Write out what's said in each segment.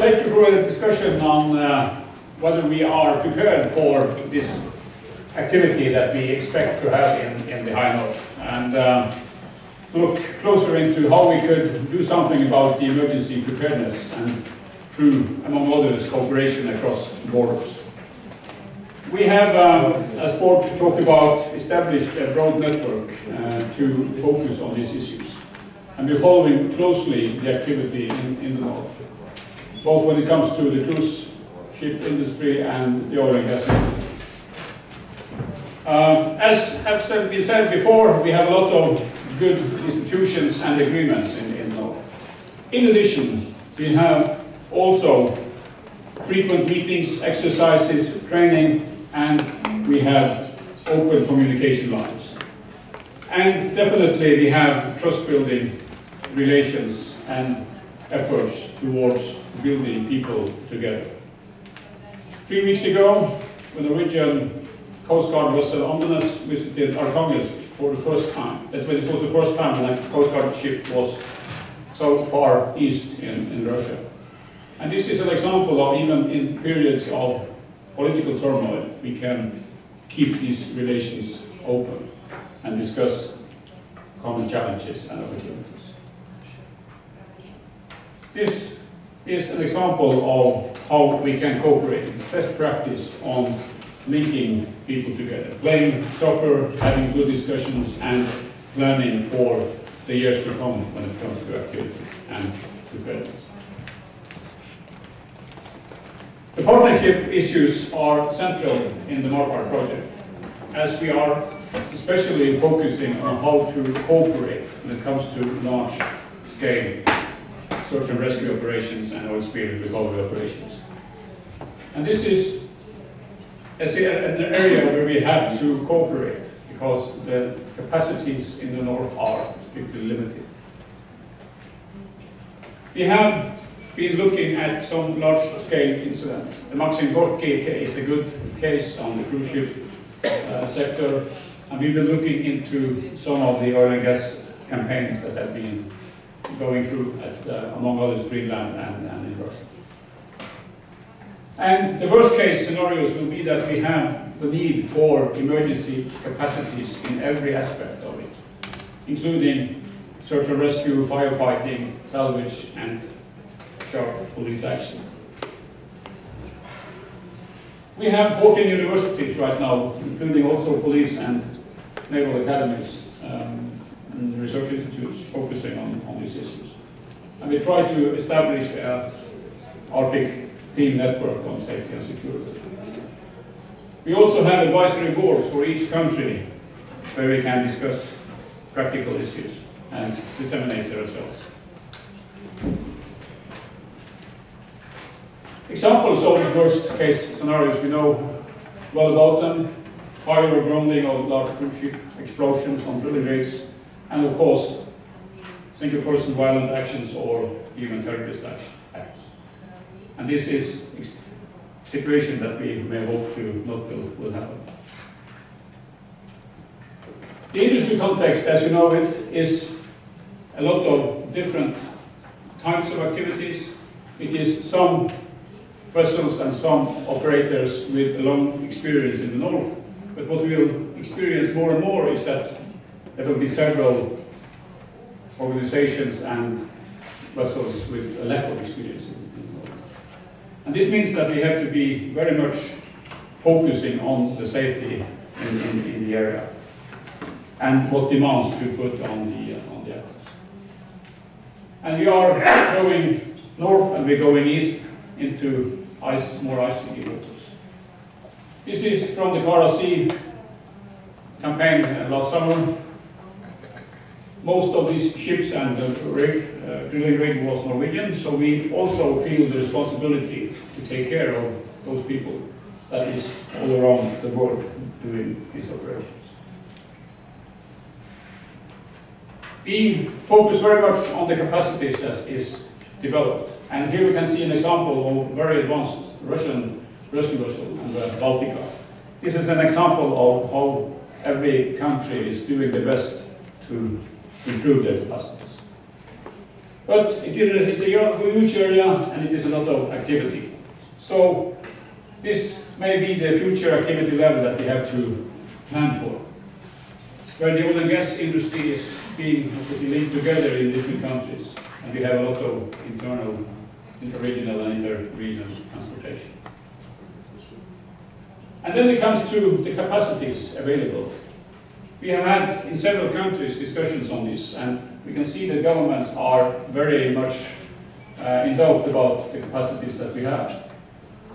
Take you for the discussion on uh, whether we are prepared for this activity that we expect to have in, in the High North. And uh, look closer into how we could do something about the emergency preparedness and through, among others, cooperation across borders. We have, uh, as board talked about, established a broad network uh, to focus on these issues. And we're following closely the activity in, in the north, both when it comes to the cruise ship industry and the oil and gas industry. Uh, as has been said before, we have a lot of good institutions and agreements in, in North. In addition, we have also frequent meetings, exercises, training, and we have open communication lines. And definitely we have trust-building relations and efforts towards building people together. Three weeks ago, the Norwegian Coast Guard vessel uh, Andenes visited Arkhangelsk for the first time. That was, the first time a Coast Guard ship was so far east in, in Russia. And this is an example of even in periods of political turmoil, we can keep these relations open and discuss common challenges and opportunities. This is an example of how we can cooperate. It's best practice on linking people together, playing soccer, having good discussions, and planning for the years to come when it comes to activity and preparedness. The partnership issues are central in the MARPART project, as we are especially focusing on how to cooperate when it comes to large-scale search and rescue operations and oil spill recovery operations. And this is an area where we have to cooperate because the capacities in the north are strictly limited. We have been looking at some large-scale incidents. The Maxim case is a good case on the cruise ship uh, sector, and we've been looking into some of the oil and gas campaigns that have been going through at, uh, among others, Greenland and, and in Russia. And the worst case scenarios will be that we have the need for emergency capacities in every aspect of it, including search and rescue, firefighting, salvage, and sharp police action. We have 14 universities right now, including also police and naval academies um, research institutes focusing on, on these issues. And we try to establish a Arctic theme network on safety and security. We also have advisory boards for each country where we can discuss practical issues and disseminate the results. Examples of the worst case scenarios we know well about them, fire or grounding of large cruise ship, explosions on drilling rigs, and of course, single person violent actions or even terrorist acts. And this is a situation that we may hope to not will, will happen. The industry context, as you know it, is a lot of different types of activities. It is some vessels and some operators with a long experience in the north. But what we will experience more and more is that there will be several organizations and vessels with a lack of experience. And this means that we have to be very much focusing on the safety in, in, in the area and what demands to put on the, uh, on the apples. And we are going north and we're going east into ice, more icy waters. This is from the Kara Sea campaign uh, last summer. Most of these ships and the rig, uh, drilling rig was Norwegian, so we also feel the responsibility to take care of those people that is all around the world doing these operations. We focus very much on the capacities that is developed. And here we can see an example of very advanced Russian rescue vessel and the Baltica. This is an example of how every country is doing the best to improve their capacities. But it is a huge area and it is a lot of activity. So this may be the future activity level that we have to plan for. Where the oil and gas industry is being obviously linked together in different countries. And we have a lot of internal, interregional and inter-regional transportation. And then it comes to the capacities available. We have had in several countries discussions on this, and we can see that governments are very much uh, in doubt about the capacities that we have.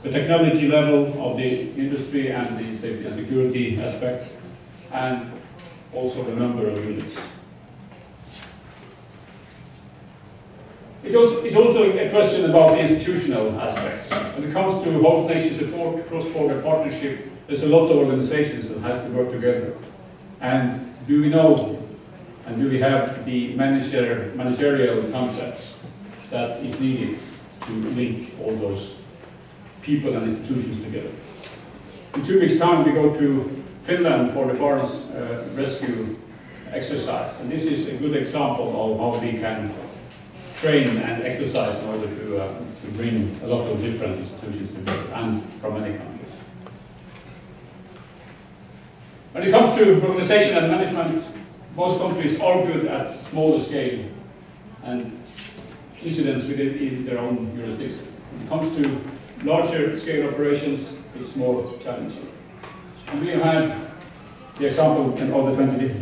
The technology level of the industry and the safety and security aspects, and also the number of units. It also, is also a question about the institutional aspects. When it comes to host nation support, cross-border partnership, there's a lot of organizations that has to work together. And do we know and do we have the manager, managerial concepts that is needed to link all those people and institutions together? In two weeks' time, we go to Finland for the Barents uh, rescue exercise. And this is a good example of how we can train and exercise in order to, uh, to bring a lot of different institutions together and from many countries. When it comes to organization and management, most countries are good at smaller scale and incidents within their own jurisdiction. When it comes to larger scale operations, it's more challenging. And we had the example of the 20,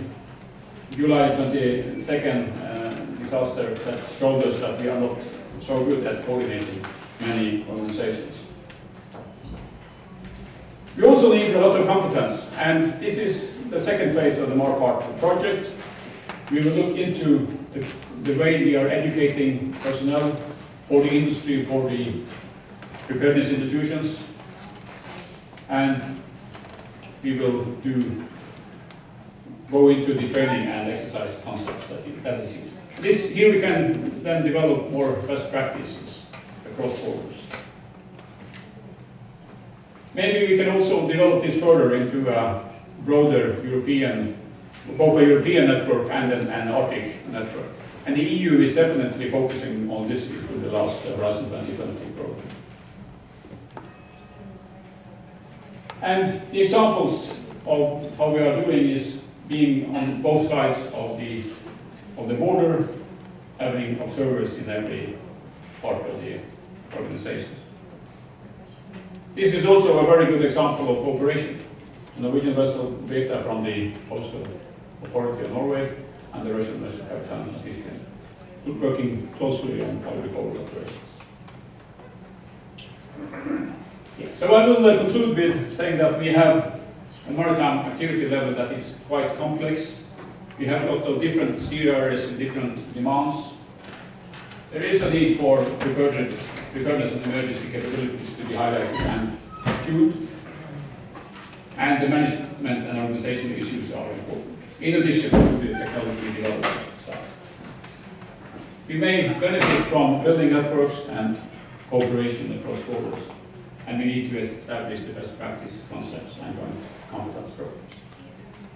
July 22nd uh, disaster that showed us that we are not so good at coordinating many organizations. We also need a lot of competence, and this is the second phase of the MARPART project. We will look into the, the way we are educating personnel for the industry, for the preparedness institutions, and we will do go into the training and exercise concepts that, that is used. This, here we can then develop more best practices across borders. Maybe we can also develop this further into a broader European, both a European network and an, an Arctic network. And the EU is definitely focusing on this through the last uh, Horizon 2020 program. And the examples of how we are doing is being on both sides of the, of the border, having observers in every part of the organization. This is also a very good example of cooperation. The Norwegian vessel Beta from the Coastal Authority of Norway and the Russian vessel Captain Natishkin, working closely on recovery operations. So I will uh, conclude with saying that we have a maritime activity level that is quite complex. We have a lot of different sea areas with different demands. There is a need for preparedness preparedness and emergency capabilities to be highlighted and fueled. And the management and organization issues are important, in addition to the technology development side. We may benefit from building networks and cooperation across borders, and we need to establish the best practice concepts and joint competence programs.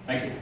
Thank you.